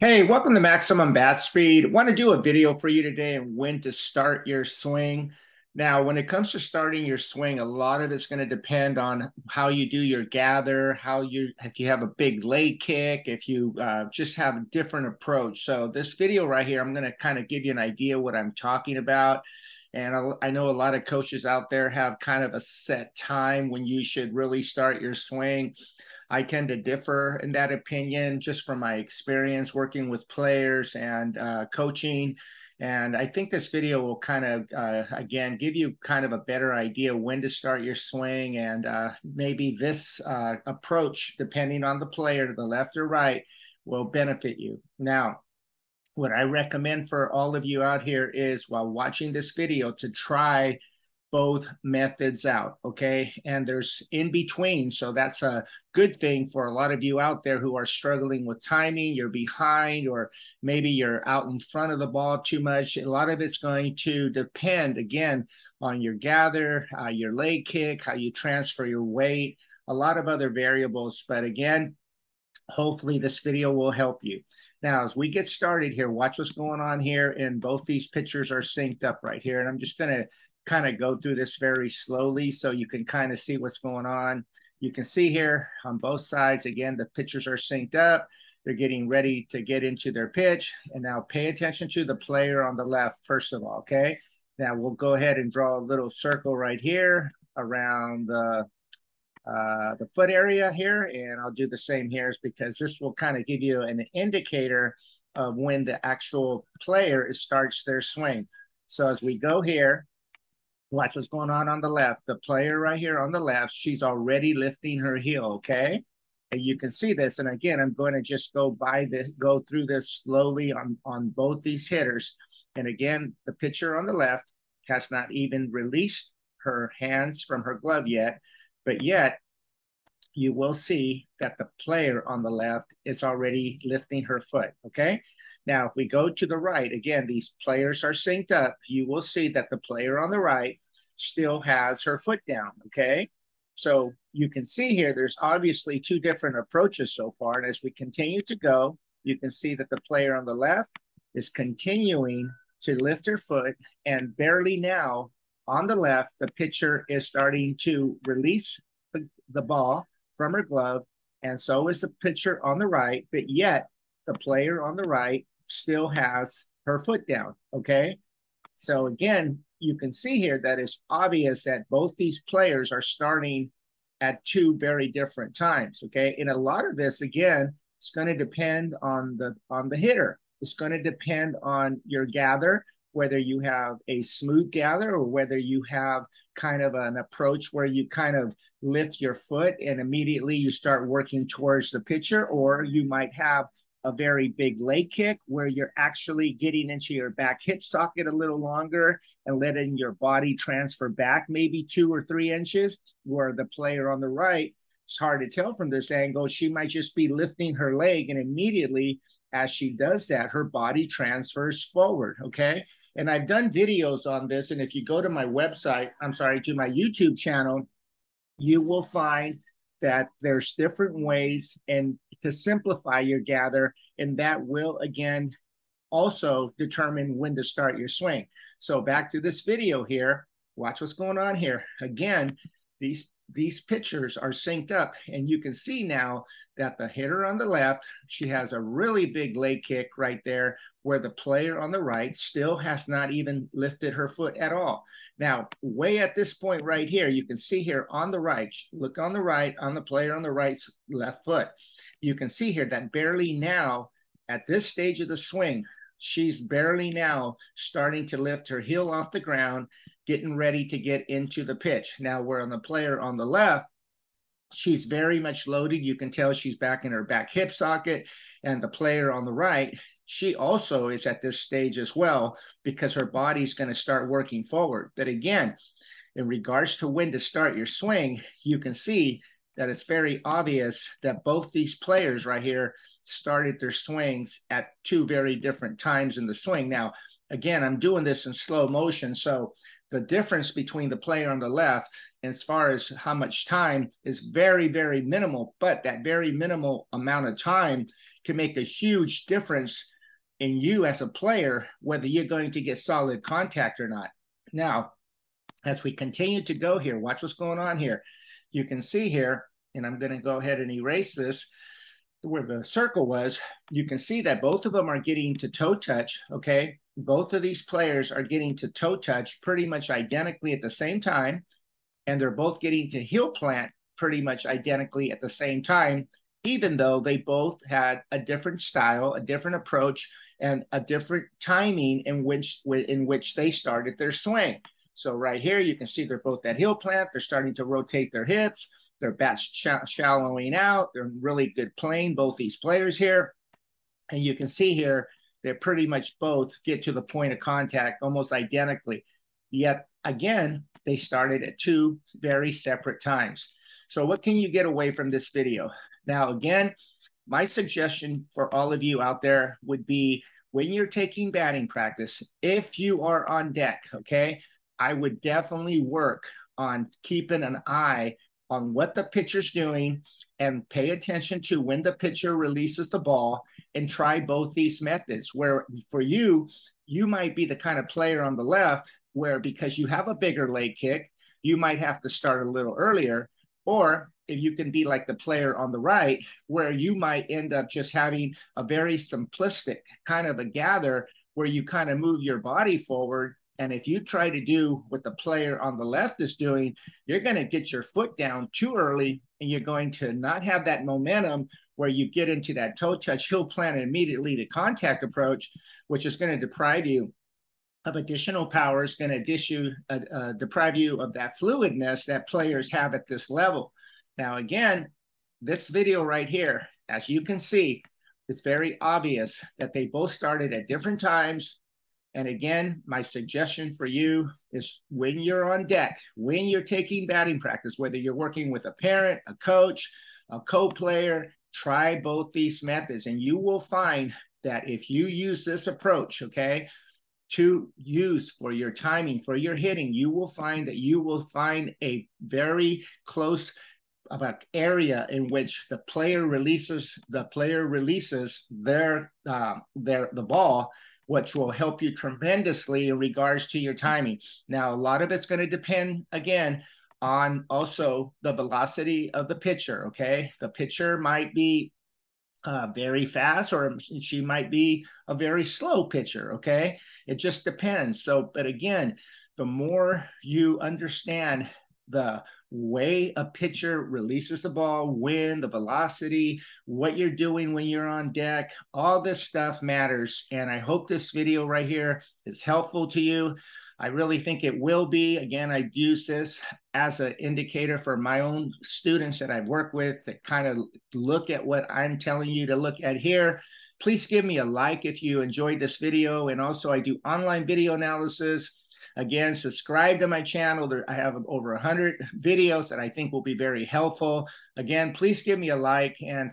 Hey, welcome to Maximum Bat Speed. Want to do a video for you today on when to start your swing. Now, when it comes to starting your swing, a lot of it's going to depend on how you do your gather, how you if you have a big leg kick, if you uh, just have a different approach. So this video right here, I'm going to kind of give you an idea what I'm talking about. And I, I know a lot of coaches out there have kind of a set time when you should really start your swing. I tend to differ in that opinion just from my experience working with players and uh, coaching. And I think this video will kind of, uh, again, give you kind of a better idea when to start your swing. And uh, maybe this uh, approach, depending on the player to the left or right, will benefit you. Now, what I recommend for all of you out here is while watching this video to try both methods out, okay? And there's in between. So that's a good thing for a lot of you out there who are struggling with timing, you're behind, or maybe you're out in front of the ball too much. A lot of it's going to depend, again, on your gather, uh, your leg kick, how you transfer your weight, a lot of other variables. But again, hopefully this video will help you. Now, as we get started here, watch what's going on here. And both these pictures are synced up right here. And I'm just going to kind of go through this very slowly so you can kind of see what's going on. You can see here on both sides, again, the pictures are synced up. They're getting ready to get into their pitch. And now pay attention to the player on the left, first of all, okay? Now we'll go ahead and draw a little circle right here around the uh, the foot area here, and I'll do the same here because this will kind of give you an indicator of when the actual player starts their swing. So as we go here, watch what's going on on the left. The player right here on the left, she's already lifting her heel, okay? And you can see this. And again, I'm going to just go by the go through this slowly on, on both these hitters. And again, the pitcher on the left has not even released her hands from her glove yet. But yet, you will see that the player on the left is already lifting her foot, okay? Now, if we go to the right, again, these players are synced up. You will see that the player on the right still has her foot down, okay? So you can see here, there's obviously two different approaches so far. And as we continue to go, you can see that the player on the left is continuing to lift her foot and barely now on the left, the pitcher is starting to release the, the ball from her glove, and so is the pitcher on the right, but yet the player on the right still has her foot down. Okay. So again, you can see here that it's obvious that both these players are starting at two very different times. Okay. And a lot of this, again, it's going to depend on the on the hitter. It's going to depend on your gather whether you have a smooth gather or whether you have kind of an approach where you kind of lift your foot and immediately you start working towards the pitcher, or you might have a very big leg kick where you're actually getting into your back hip socket a little longer and letting your body transfer back maybe two or three inches, where the player on the right, it's hard to tell from this angle, she might just be lifting her leg and immediately as she does that, her body transfers forward. Okay. And I've done videos on this. And if you go to my website, I'm sorry, to my YouTube channel, you will find that there's different ways and to simplify your gather. And that will, again, also determine when to start your swing. So back to this video here. Watch what's going on here. Again, these these pictures are synced up and you can see now that the hitter on the left she has a really big leg kick right there where the player on the right still has not even lifted her foot at all. Now way at this point right here you can see here on the right look on the right on the player on the right's left foot. You can see here that barely now at this stage of the swing she's barely now starting to lift her heel off the ground getting ready to get into the pitch. Now, we're on the player on the left, she's very much loaded. You can tell she's back in her back hip socket. And the player on the right, she also is at this stage as well because her body's going to start working forward. But again, in regards to when to start your swing, you can see that it's very obvious that both these players right here started their swings at two very different times in the swing. Now, again, I'm doing this in slow motion. So the difference between the player on the left as far as how much time is very, very minimal. But that very minimal amount of time can make a huge difference in you as a player, whether you're going to get solid contact or not. Now, as we continue to go here, watch what's going on here. You can see here, and I'm going to go ahead and erase this where the circle was. You can see that both of them are getting to toe touch. Okay. Both of these players are getting to toe touch pretty much identically at the same time. And they're both getting to heel plant pretty much identically at the same time, even though they both had a different style, a different approach, and a different timing in which in which they started their swing. So right here, you can see they're both at heel plant. They're starting to rotate their hips. Their bats sh shallowing out. They're really good playing, both these players here. And you can see here, they're pretty much both get to the point of contact almost identically. Yet again, they started at two very separate times. So what can you get away from this video? Now, again, my suggestion for all of you out there would be when you're taking batting practice, if you are on deck, okay, I would definitely work on keeping an eye on what the pitcher's doing and pay attention to when the pitcher releases the ball and try both these methods. Where for you, you might be the kind of player on the left where because you have a bigger leg kick, you might have to start a little earlier. Or if you can be like the player on the right, where you might end up just having a very simplistic kind of a gather where you kind of move your body forward. And if you try to do what the player on the left is doing, you're going to get your foot down too early and you're going to not have that momentum where you get into that toe touch heel plant immediately to contact approach, which is going to deprive you of additional power, is going to uh, uh, deprive you of that fluidness that players have at this level. Now, again, this video right here, as you can see, it's very obvious that they both started at different times. And again, my suggestion for you is when you're on deck, when you're taking batting practice, whether you're working with a parent, a coach, a co-player, try both these methods. And you will find that if you use this approach, okay, to use for your timing, for your hitting, you will find that you will find a very close about area in which the player releases the player releases their uh, their the ball which will help you tremendously in regards to your timing. Now a lot of it's going to depend again on also the velocity of the pitcher okay? The pitcher might be uh, very fast or she might be a very slow pitcher okay? It just depends. So but again the more you understand the way a pitcher releases the ball, when, the velocity, what you're doing when you're on deck, all this stuff matters. And I hope this video right here is helpful to you. I really think it will be. Again, I use this as an indicator for my own students that I've worked with that kind of look at what I'm telling you to look at here. Please give me a like if you enjoyed this video. And also I do online video analysis Again, subscribe to my channel. There, I have over 100 videos that I think will be very helpful. Again, please give me a like and thank